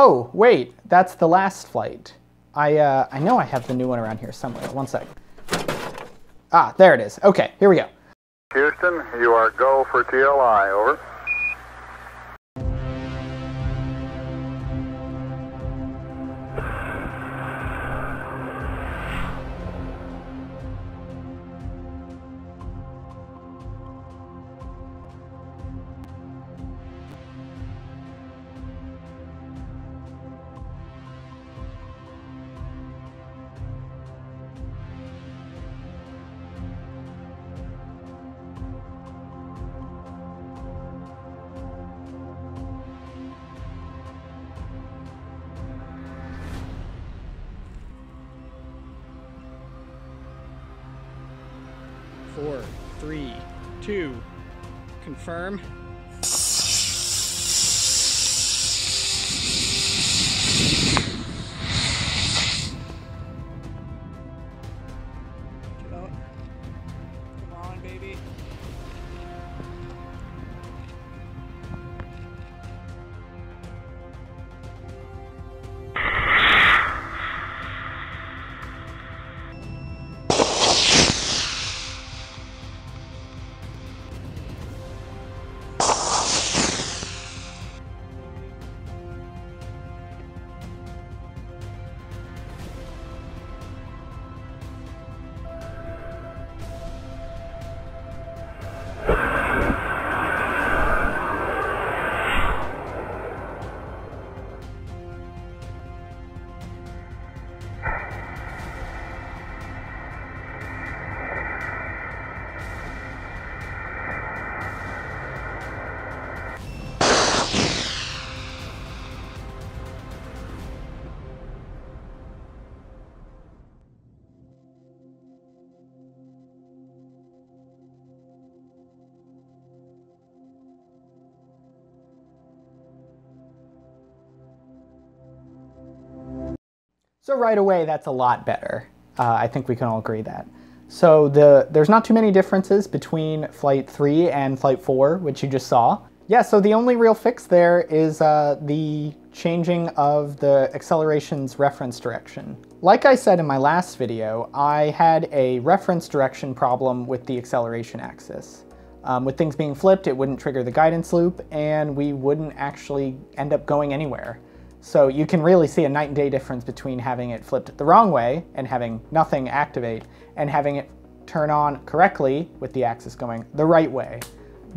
Oh, wait, that's the last flight. I, uh, I know I have the new one around here somewhere. One sec. Ah, there it is. Okay, here we go. Houston, you are go for TLI, over. Four, three, two, confirm. So right away, that's a lot better. Uh, I think we can all agree that. So the there's not too many differences between Flight 3 and Flight 4, which you just saw. Yeah, so the only real fix there is uh, the changing of the acceleration's reference direction. Like I said in my last video, I had a reference direction problem with the acceleration axis. Um, with things being flipped, it wouldn't trigger the guidance loop, and we wouldn't actually end up going anywhere. So you can really see a night and day difference between having it flipped the wrong way and having nothing activate, and having it turn on correctly with the axis going the right way.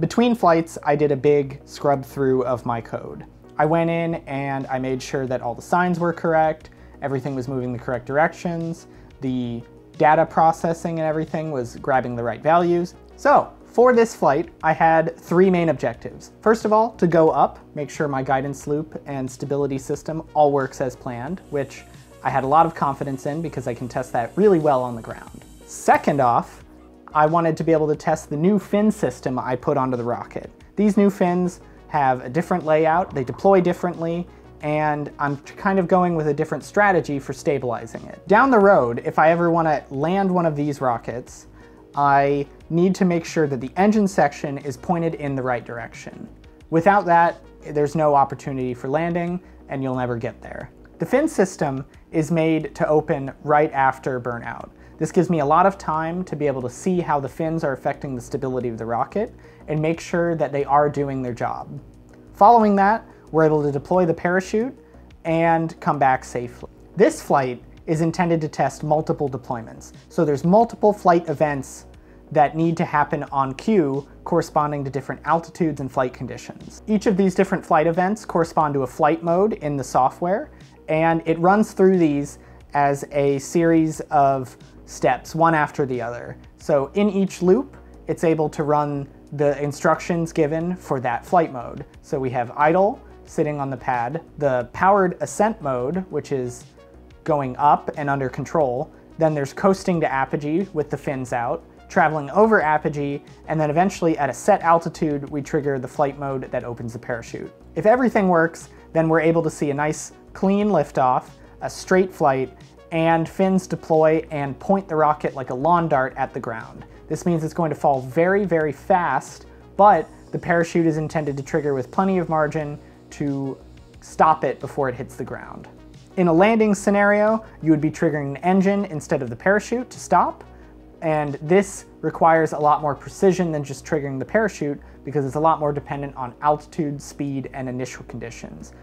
Between flights, I did a big scrub through of my code. I went in and I made sure that all the signs were correct, everything was moving the correct directions, the data processing and everything was grabbing the right values. So for this flight, I had three main objectives. First of all, to go up, make sure my guidance loop and stability system all works as planned, which I had a lot of confidence in because I can test that really well on the ground. Second off, I wanted to be able to test the new fin system I put onto the rocket. These new fins have a different layout, they deploy differently, and I'm kind of going with a different strategy for stabilizing it. Down the road, if I ever want to land one of these rockets, I need to make sure that the engine section is pointed in the right direction. Without that, there's no opportunity for landing and you'll never get there. The fin system is made to open right after burnout. This gives me a lot of time to be able to see how the fins are affecting the stability of the rocket and make sure that they are doing their job. Following that, we're able to deploy the parachute and come back safely. This flight is intended to test multiple deployments. So there's multiple flight events that need to happen on cue corresponding to different altitudes and flight conditions. Each of these different flight events correspond to a flight mode in the software, and it runs through these as a series of steps, one after the other. So in each loop, it's able to run the instructions given for that flight mode. So we have idle sitting on the pad, the powered ascent mode, which is going up and under control. Then there's coasting to apogee with the fins out, traveling over apogee, and then eventually at a set altitude, we trigger the flight mode that opens the parachute. If everything works, then we're able to see a nice clean liftoff, a straight flight, and fins deploy and point the rocket like a lawn dart at the ground. This means it's going to fall very, very fast, but the parachute is intended to trigger with plenty of margin to stop it before it hits the ground. In a landing scenario, you would be triggering the engine instead of the parachute to stop, and this requires a lot more precision than just triggering the parachute because it's a lot more dependent on altitude, speed, and initial conditions.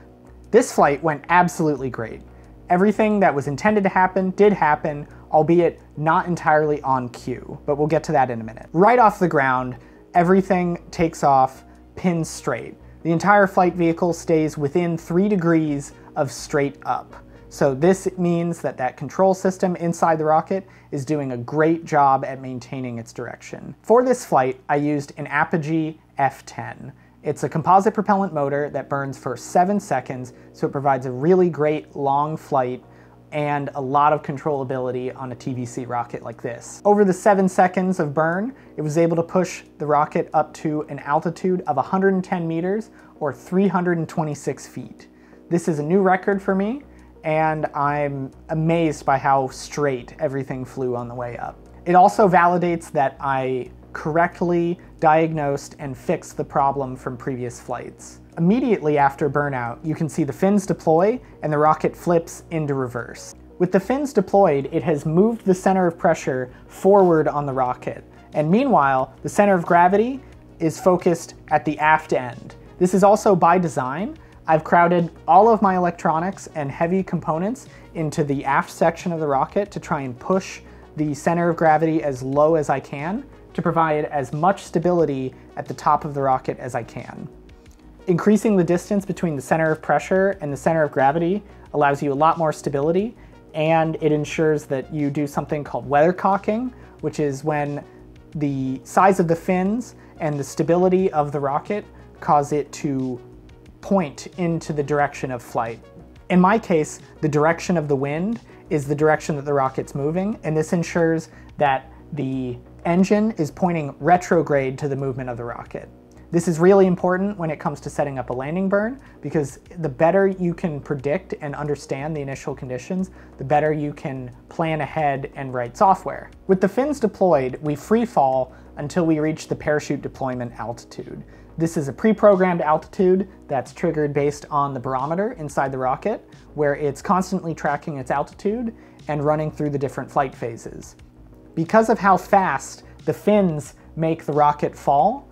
This flight went absolutely great. Everything that was intended to happen did happen, albeit not entirely on cue, but we'll get to that in a minute. Right off the ground, everything takes off pin straight. The entire flight vehicle stays within three degrees of straight up. So this means that that control system inside the rocket is doing a great job at maintaining its direction. For this flight, I used an Apogee F10. It's a composite propellant motor that burns for seven seconds, so it provides a really great long flight and a lot of controllability on a TVC rocket like this. Over the seven seconds of burn, it was able to push the rocket up to an altitude of 110 meters or 326 feet. This is a new record for me, and I'm amazed by how straight everything flew on the way up. It also validates that I correctly diagnosed and fixed the problem from previous flights. Immediately after burnout, you can see the fins deploy and the rocket flips into reverse. With the fins deployed, it has moved the center of pressure forward on the rocket. And meanwhile, the center of gravity is focused at the aft end. This is also by design. I've crowded all of my electronics and heavy components into the aft section of the rocket to try and push the center of gravity as low as I can to provide as much stability at the top of the rocket as I can. Increasing the distance between the center of pressure and the center of gravity allows you a lot more stability and it ensures that you do something called weathercocking, which is when the size of the fins and the stability of the rocket cause it to point into the direction of flight. In my case, the direction of the wind is the direction that the rocket's moving, and this ensures that the engine is pointing retrograde to the movement of the rocket. This is really important when it comes to setting up a landing burn because the better you can predict and understand the initial conditions, the better you can plan ahead and write software. With the fins deployed, we free fall until we reach the parachute deployment altitude. This is a pre-programmed altitude that's triggered based on the barometer inside the rocket, where it's constantly tracking its altitude and running through the different flight phases. Because of how fast the fins make the rocket fall,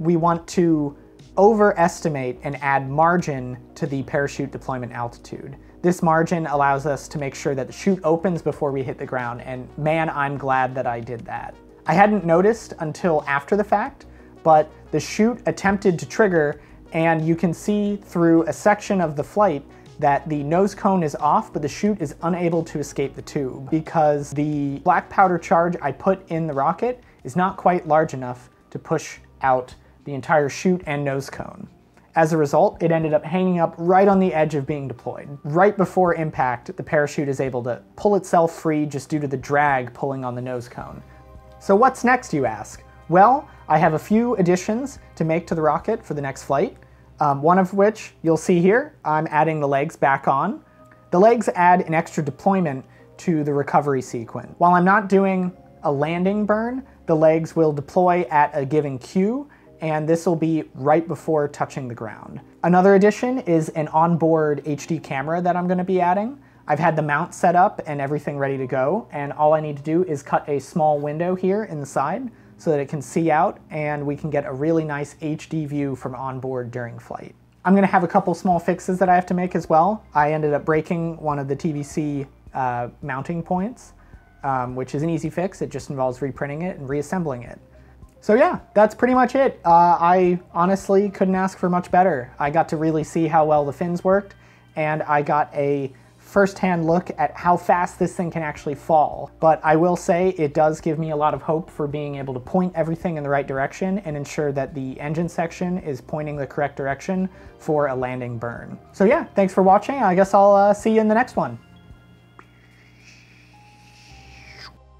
we want to overestimate and add margin to the parachute deployment altitude. This margin allows us to make sure that the chute opens before we hit the ground, and man, I'm glad that I did that. I hadn't noticed until after the fact, but the chute attempted to trigger, and you can see through a section of the flight that the nose cone is off, but the chute is unable to escape the tube because the black powder charge I put in the rocket is not quite large enough to push out the entire chute and nose cone. As a result, it ended up hanging up right on the edge of being deployed. Right before impact, the parachute is able to pull itself free just due to the drag pulling on the nose cone. So what's next, you ask? Well, I have a few additions to make to the rocket for the next flight, um, one of which you'll see here. I'm adding the legs back on. The legs add an extra deployment to the recovery sequence. While I'm not doing a landing burn, the legs will deploy at a given cue and this will be right before touching the ground. Another addition is an onboard HD camera that I'm going to be adding. I've had the mount set up and everything ready to go, and all I need to do is cut a small window here in the side so that it can see out and we can get a really nice HD view from onboard during flight. I'm going to have a couple small fixes that I have to make as well. I ended up breaking one of the TVC uh, mounting points, um, which is an easy fix. It just involves reprinting it and reassembling it. So yeah, that's pretty much it. Uh, I honestly couldn't ask for much better. I got to really see how well the fins worked, and I got a first-hand look at how fast this thing can actually fall. But I will say it does give me a lot of hope for being able to point everything in the right direction and ensure that the engine section is pointing the correct direction for a landing burn. So yeah, thanks for watching. I guess I'll uh, see you in the next one.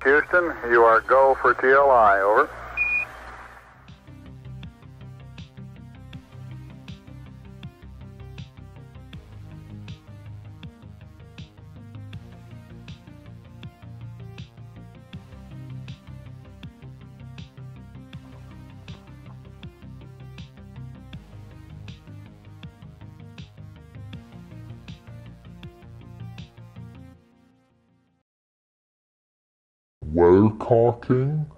Houston, you are go for TLI, over. While cocking